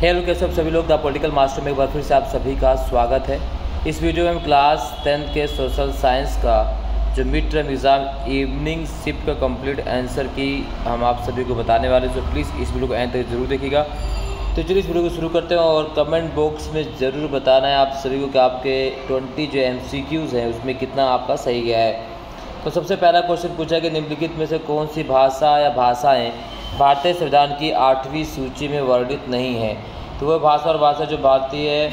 Hello के सब सभी लोग, द पॉलिटिकल मास्टर में एक बार फिर से आप सभी का स्वागत है। इस वीडियो में हम क्लास टेंथ के सोशल साइंस का जो mid term exam evening shift का कंप्लीट आंसर की हम आप सभी को बताने वाले हैं तो प्लीज़ इस वीडियो को एंड तक ज़रूर देखिएगा। तो चलिए इस वीडियो को शुरू करते हैं और कमेंट बॉक्स में ज़रूर बताना है आप सभी को कि आपके ट्वेंटी जो एम हैं, उसमें कितना आपका सही गया है। तो सबसे पहला क्वेश्चन पूछा कि निम्नलिखित में से कौन सी भाषा या भाषाएँ भारतीय संविधान की आठवीं सूची में वर्णित नहीं है। तो वह भाषा और भाषा जो भारतीय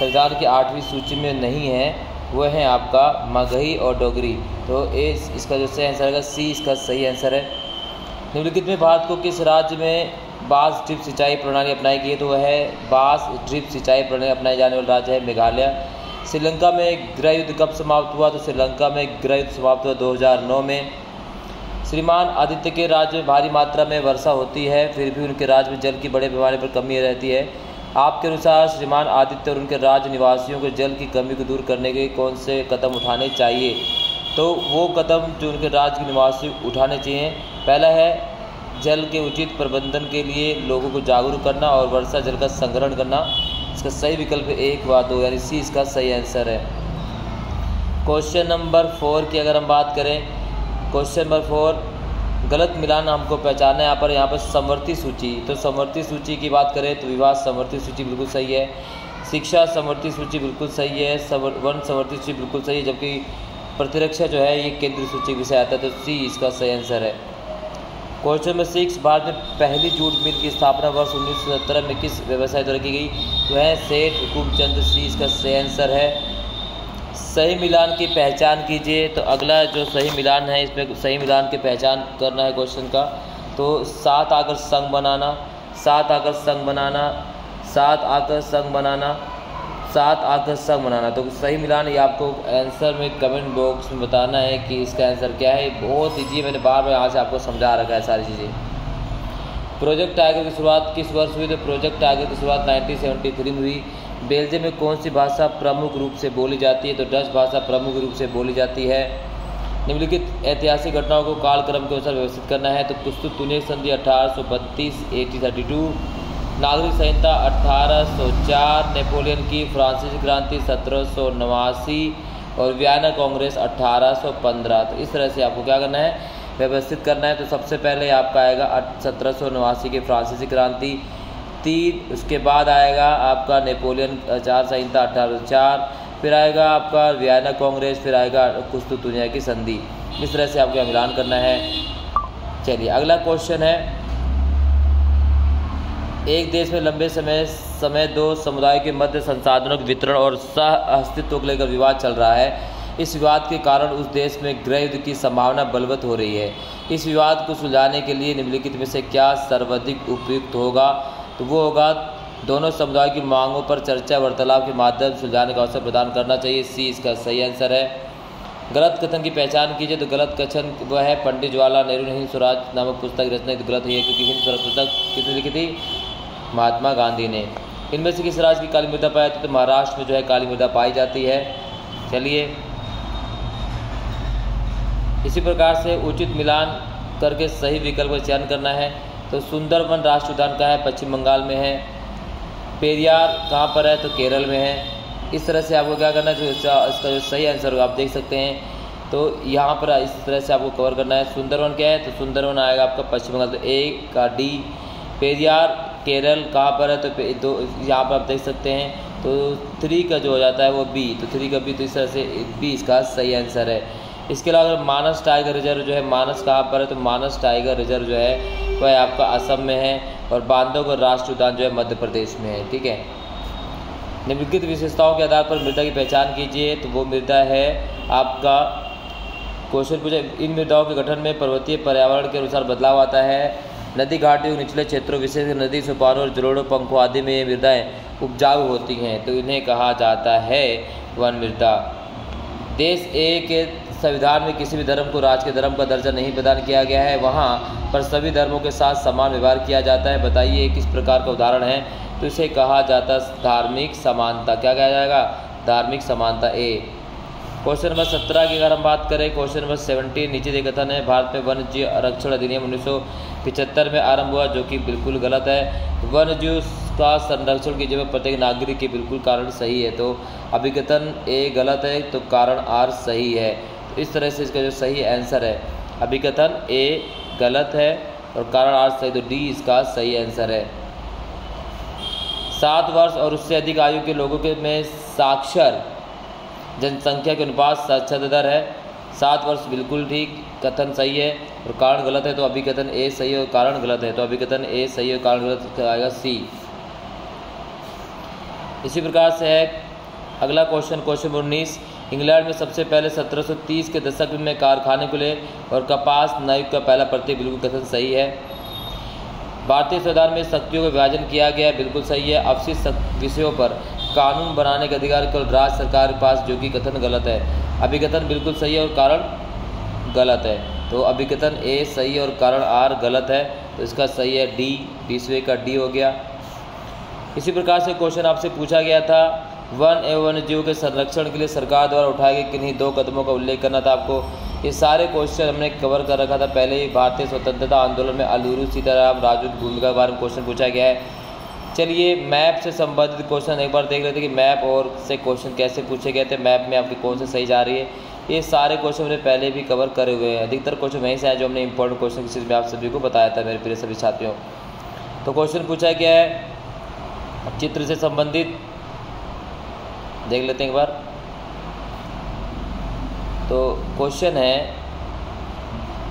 संविधान की आठवीं सूची में नहीं है, वह है आपका मगही और डोगरी। तो ए, इसका जो सही आंसर है सी, इसका सही आंसर है। निम्नलिखित में भारत को किस राज्य में बाँस ड्रिप सिंचाई प्रणाली अपनाई गई है? तो वह है बाँस ड्रिप सिंचाई प्रणाली अपनाए जाने वाला राज्य है मेघालय। श्रीलंका में गृह युद्ध कब समाप्त हुआ? तो श्रीलंका में गृह युद्ध समाप्त हुआ 2009 में। श्रीमान आदित्य के राज्य में भारी मात्रा में वर्षा होती है, फिर भी उनके राज्य में जल की बड़े पैमाने पर कमी रहती है। आपके अनुसार श्रीमान आदित्य और उनके राज्य निवासियों को जल की कमी को दूर करने के कौन से कदम उठाने चाहिए? तो वो कदम जो उनके राज्य के निवासी उठाने चाहिए। पहला है, जल के उचित प्रबंधन के लिए लोगों को जागरूक करना और वर्षा जल का संग्रहण करना। इसका सही विकल्प एक व दो, यानी सी, इसका सही आंसर है। क्वेश्चन नंबर फोर की अगर हम बात करें क्वेश्चन नंबर फोर गलत मिलान हमको पहचाना है। यहाँ पर यहाँ पर समवर्ती सूची। तो समवर्ती सूची की बात करें तो विवाह समवर्ती सूची बिल्कुल सही है। शिक्षा समवर्ती सूची बिल्कुल सही है। वन समवर्ती सूची बिल्कुल सही है, जबकि प्रतिरक्षा जो है, ये केंद्रीय सूची विषय आता है। तो सी इसका सही आंसर है। क्वेश्चन नंबर सिक्स भारत में पहली जूट मिल की स्थापना वर्ष उन्नीस सौ सत्तर में किस व्यवसाय द्वारा की गई? तो है सेठ हुकुमचंद, सी इसका सही आंसर है। सही मिलान की पहचान कीजिए। तो अगला जो सही मिलान है इसमें सही मिलान की पहचान करना है क्वेश्चन का। तो सात आकर संग बनाना, सात आकर संग बनाना, सात आकर संग बनाना, सात आकर संग बनाना। तो सही मिलान ये आपको आंसर में कमेंट बॉक्स में बताना है कि इसका आंसर क्या है। बहुत ईजी मैंने बार बार यहाँ से आपको समझा रखा है सारी चीज़ें। प्रोजेक्ट टाइगर की शुरुआत किस वर्ष हुई? तो प्रोजेक्ट टाइगर की शुरुआत 1973 में हुई। बेल्जियम में कौन सी भाषा प्रमुख रूप से बोली जाती है? तो डच भाषा प्रमुख रूप से बोली जाती है। निम्नलिखित ऐतिहासिक घटनाओं को कालक्रम के अनुसार व्यवस्थित करना है। तो कुस्तु तुने संधि अठारह सौ बत्तीस नागरिक संहिता 1804 नेपोलियन की फ्रांसीसी क्रांति सत्रह सौ नवासी और वियना कांग्रेस 1815 तो इस तरह से आपको क्या करना है? व्यवस्थित करना है तो सबसे पहले आपका आएगा सत्रह सौ नवासी की फ्रांसीसी क्रांति। तीन, उसके बाद आएगा आपका नेपोलियन चार संहिता अठारह चार, फिर आएगा आपका वियना कांग्रेस, फिर आएगा कुस्तुतुनिया की संधि। इस तरह से आपको मिलान करना है। चलिए, अगला क्वेश्चन है। एक देश में लंबे समय समय दो समुदाय के मध्य संसाधनों के वितरण और सह अस्तित्व को लेकर विवाद चल रहा है। इस विवाद के कारण उस देश में गृह युद्ध की संभावना बलवत हो रही है। इस विवाद को सुलझाने के लिए निम्नलिखित में से क्या सर्वाधिक उपयुक्त होगा? तो वो होगा, दोनों समुदाय की मांगों पर चर्चा वार्तालाप के माध्यम से सुलझाने का अवसर प्रदान करना चाहिए। सी, इसका सही आंसर है। गलत कथन की पहचान कीजिए तो गलत कथन वह है, पंडित जवाहरलाल नेहरू ने हिंद स्वराज नामक पुस्तक रचना तो गलत हुई है, क्योंकि हिंद स्वराज पुस्तक किसने लिखी थी? महात्मा गांधी ने। इनमें से किस राज्य की काली मृदा जाती है? तो महाराष्ट्र में जो है काली मृदा पाई जाती है। चलिए इसी प्रकार से उचित मिलान करके सही विकल्प का चयन करना है। तो सुंदरवन राष्ट्र उद्यान कहाँ है? पश्चिम बंगाल में है। पेरियार कहाँ पर है? तो केरल में है। इस तरह से आपको क्या करना है? इसका जो सही आंसर होगा, आप देख सकते हैं। तो यहाँ पर इस तरह से आपको कवर करना है। सुंदरवन क्या है? तो सुंदरवन आएगा आपका पश्चिम बंगाल। तो ए का डी, पेरियार, केरल कहाँ पर है? तो दो, यहाँ पर आप देख सकते हैं। तो थ्री का जो हो जाता है वो बी तो थ्री का बी तो इस तरह से बी इसका सही आंसर है। इसके अलावा अगर मानस टाइगर रिज़र्व जो है मानस कहाँ पर है तो मानस टाइगर रिज़र्व जो है वह आपका असम में है और बांधवगढ़ राष्ट्र उद्यान जो है मध्य प्रदेश में है, ठीक है? निम्नलिखित विशेषताओं के आधार पर मृदा की पहचान कीजिए तो वो मृदा है आपका क्वेश्चन पूछे, इन मृदाओं के गठन में पर्वतीय पर्यावरण के अनुसार बदलाव आता है। नदी घाटी और निचले क्षेत्रों, विशेष नदी, सुपारों और जलोड़ों पंखों आदि में ये मृदाएँ उपजाऊ होती हैं तो इन्हें कहा जाता है वन मृदा देश ए के संविधान में किसी भी धर्म को, राज के धर्म का दर्जा नहीं प्रदान किया गया है। वहाँ पर सभी धर्मों के साथ समान व्यवहार किया जाता है। बताइए किस प्रकार का उदाहरण है? तो इसे कहा जाता धार्मिक समानता। क्या कहा जाएगा? धार्मिक समानता ए। क्वेश्चन नंबर सत्रह की अगर हम बात करें, क्वेश्चन नंबर सेवनटीन, नीचे दे कथन है, भारत में वन्य जीव आरक्षण अधिनियम उन्नीस में आरंभ हुआ, जो कि बिल्कुल गलत है। वन्य जीव का संरक्षण की जगह प्रत्येक नागरिक के बिल्कुल कारण सही है। तो अभिकथन ए गलत है तो कारण आर सही है। तो इस तरह से इसका जो सही आंसर है, अभिकथन ए गलत है और कारण आर सही तो डी इसका सही आंसर है। सात वर्ष और उससे अधिक आयु के लोगों के में साक्षर जनसंख्या के अनुपात साक्षरता दर है। सात वर्ष बिल्कुल ठीक, कथन सही है और कारण गलत है तो अभी कथन ए सही और कारण गलत है तो अभी कथन ए सही और कारण गलत आएगा सी इसी प्रकार से है, अगला क्वेश्चन क्वेश्चन उन्नीस। इंग्लैंड में सबसे पहले 1730 के दशक में कारखाने खुले और कपास नायुग का पहला प्रत्यय बिल्कुल कथन सही है। भारतीय संविधान में शक्तियों का विभाजन किया गया है, बिल्कुल सही है। अवशिष्ट विषयों पर कानून बनाने का अधिकार केवल राज्य सरकार के पास, जो कि कथन गलत है। अभिकथन बिल्कुल सही है और कारण गलत है। तो अभिकथन ए सही और कारण आर गलत है तो इसका सही है डी। बीसवे का डी हो गया। इसी प्रकार से क्वेश्चन आपसे पूछा गया था वन एवं वन्य जीव के संरक्षण के लिए सरकार द्वारा उठाए गए किन्हीं दो कदमों का उल्लेख करना था आपको। ये सारे क्वेश्चन हमने कवर कर रखा था। पहले ही भारतीय स्वतंत्रता आंदोलन में अलूरू सीताराम राजू की भूमिका के बारे में क्वेश्चन पूछा गया है। चलिए मैप से संबंधित क्वेश्चन एक बार देख रहे थे कि मैप और से क्वेश्चन कैसे पूछे गए थे। मैप में आपकी कौन से सही जा रही है। ये सारे क्वेश्चन हमने पहले भी कवर करे हुए हैं। अधिकतर क्वेश्चन वहीं से आए जो हमने इंपॉर्टेंट क्वेश्चन किसी में आप सभी को बताया था मेरे प्रिय सभी छात्रियों तो क्वेश्चन पूछा गया है, चित्र से संबंधित देख लेते हैं एक बार। तो क्वेश्चन है,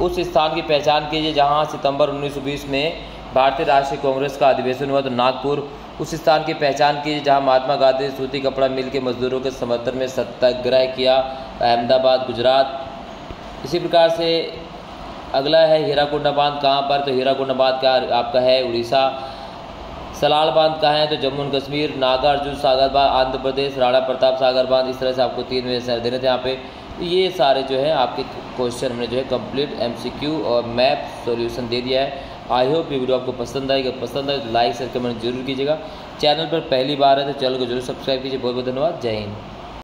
उस स्थान की पहचान कीजिए जहाँ सितंबर 1920 में भारतीय राष्ट्रीय कांग्रेस का अधिवेशन हुआ तो नागपुर। उस स्थान की पहचान कीजिए जहाँ महात्मा गांधी सूती कपड़ा मिल के मजदूरों के समर्थन में सत्याग्रह किया, अहमदाबाद, गुजरात। इसी प्रकार से अगला है हीराकुंडा बाँध, कहाँ पर? तो हीराकुंडा बाँध का आपका है उड़ीसा। सलाल बाँध कहाँ है तो जम्मू एंड कश्मीर, नागार्जुन सागर बाँध आंध्र प्रदेश, राणा प्रताप सागर बाँध इस तरह से आपको तीन में सर देने थे यहाँ पे। ये सारे जो है आपके क्वेश्चन हमने जो है कंप्लीट एमसीक्यू और मैप सॉल्यूशन दे दिया है। आई होप ये वीडियो आपको पसंद आएगा। पसंद आए तो लाइक शेयर कमेंट ज़रूर कीजिएगा। चैनल पर पहली बार है तो चैनल को ज़रूर सब्सक्राइब कीजिए। बहुत बहुत धन्यवाद। जय हिंद।